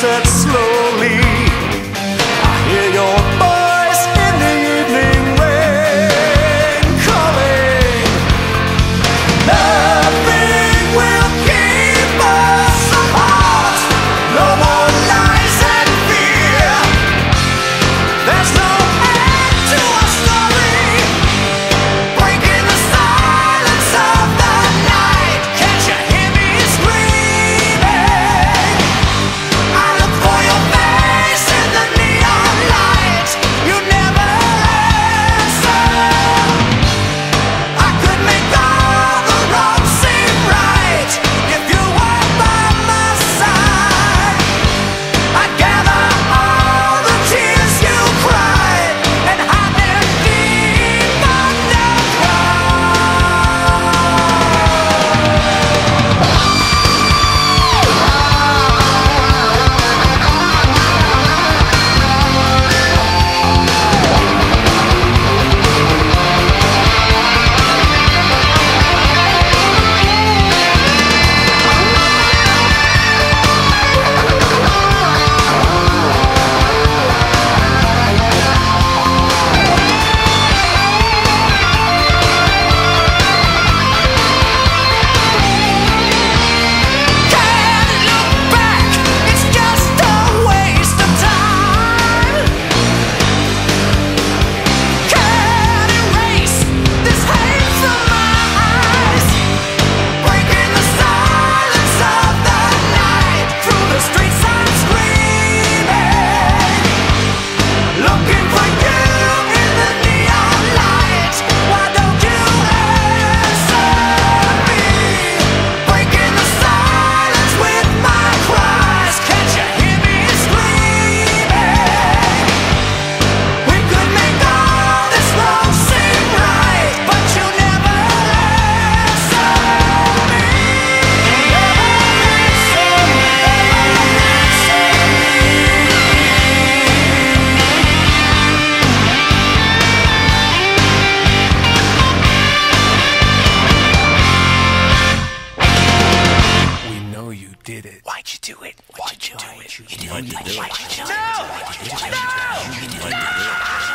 Said slowly. I hear your. did it? Why'd you do it? Why'd you do it? You did it. Why'd you do it? No! No! No!